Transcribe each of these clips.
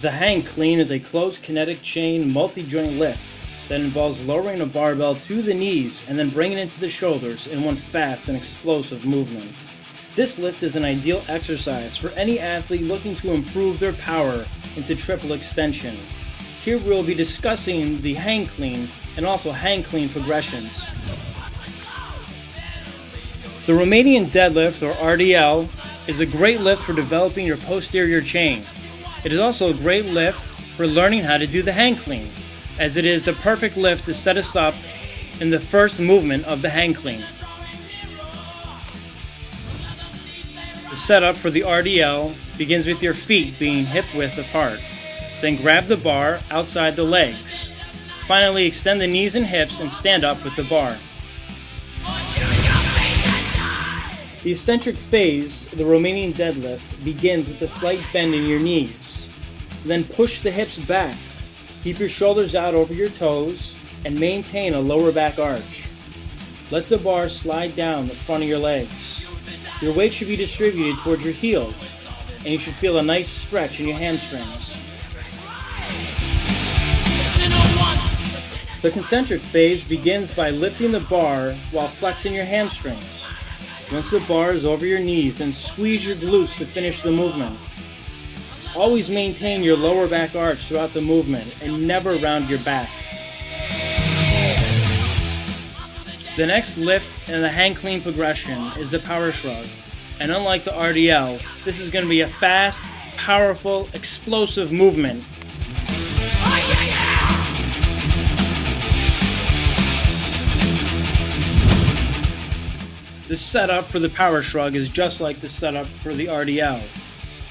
The hang clean is a closed kinetic chain multi-joint lift that involves lowering a barbell to the knees and then bringing it to the shoulders in one fast and explosive movement. This lift is an ideal exercise for any athlete looking to improve their power into triple extension. Here we will be discussing the hang clean and also hang clean progressions. The Romanian deadlift, or RDL, is a great lift for developing your posterior chain. It is also a great lift for learning how to do the hang clean, as it is the perfect lift to set us up in the first movement of the hang clean. The setup for the RDL begins with your feet being hip width apart. Then grab the bar outside the legs. Finally, extend the knees and hips and stand up with the bar. The eccentric phase, the Romanian deadlift, begins with a slight bend in your knees. Then push the hips back. Keep your shoulders out over your toes and maintain a lower back arch. Let the bar slide down the front of your legs. Your weight should be distributed towards your heels, and you should feel a nice stretch in your hamstrings. The concentric phase begins by lifting the bar while flexing your hamstrings. Once the bar is over your knees, then squeeze your glutes to finish the movement. Always maintain your lower back arch throughout the movement and never round your back. The next lift in the hang clean progression is the power shrug. And unlike the RDL, this is going to be a fast, powerful, explosive movement The setup for the power shrug is just like the setup for the RDL.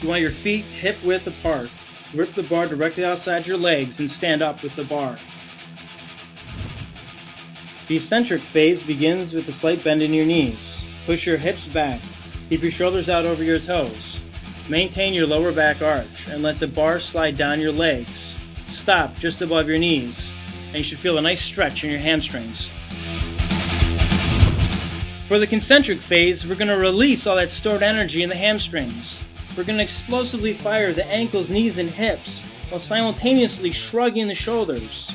You want your feet hip width apart. Grip the bar directly outside your legs and stand up with the bar. The eccentric phase begins with a slight bend in your knees. Push your hips back. Keep your shoulders out over your toes. Maintain your lower back arch and let the bar slide down your legs. Stop just above your knees, and you should feel a nice stretch in your hamstrings. For the concentric phase, we're going to release all that stored energy in the hamstrings. We're going to explosively fire the ankles, knees, and hips while simultaneously shrugging the shoulders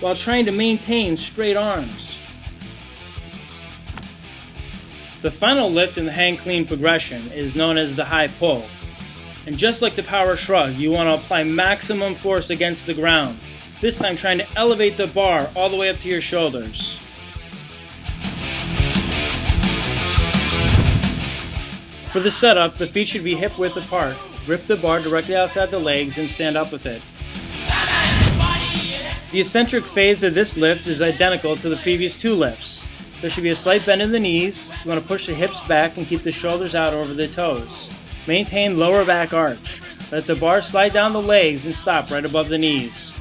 while trying to maintain straight arms. The final lift in the hang clean progression is known as the high pull. And just like the power shrug, you want to apply maximum force against the ground, this time trying to elevate the bar all the way up to your shoulders. For the setup, the feet should be hip width apart. Grip the bar directly outside the legs and stand up with it. The eccentric phase of this lift is identical to the previous two lifts. There should be a slight bend in the knees. You want to push the hips back and keep the shoulders out over the toes. Maintain lower back arch. Let the bar slide down the legs and stop right above the knees.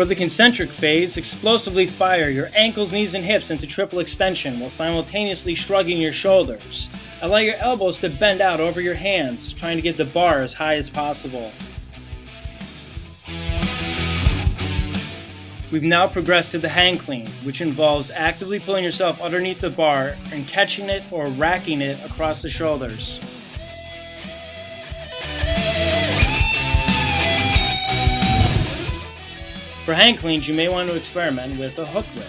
For the concentric phase, explosively fire your ankles, knees, and hips into triple extension while simultaneously shrugging your shoulders. Allow your elbows to bend out over your hands, trying to get the bar as high as possible. We've now progressed to the hang clean, which involves actively pulling yourself underneath the bar and catching it or racking it across the shoulders. Hang cleans, you may want to experiment with a hook grip.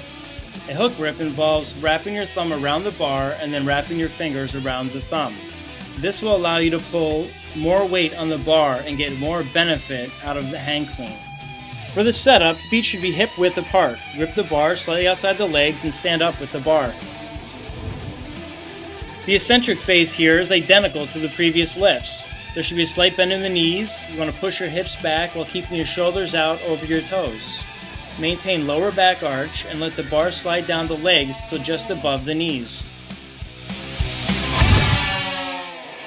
A hook grip involves wrapping your thumb around the bar and then wrapping your fingers around the thumb. This will allow you to pull more weight on the bar and get more benefit out of the hang clean. For the setup, feet should be hip width apart. Grip the bar slightly outside the legs and stand up with the bar. The eccentric phase here is identical to the previous lifts. There should be a slight bend in the knees. You want to push your hips back while keeping your shoulders out over your toes. Maintain lower back arch and let the bar slide down the legs till just above the knees.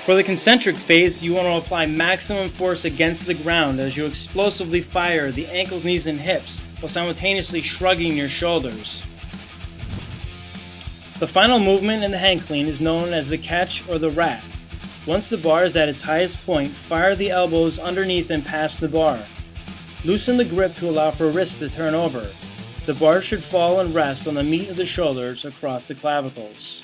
For the concentric phase, you want to apply maximum force against the ground as you explosively fire the ankles, knees, and hips while simultaneously shrugging your shoulders. The final movement in the hang clean is known as the catch or the rack. Once the bar is at its highest point, fire the elbows underneath and past the bar. Loosen the grip to allow for wrists to turn over. The bar should fall and rest on the meat of the shoulders across the clavicles.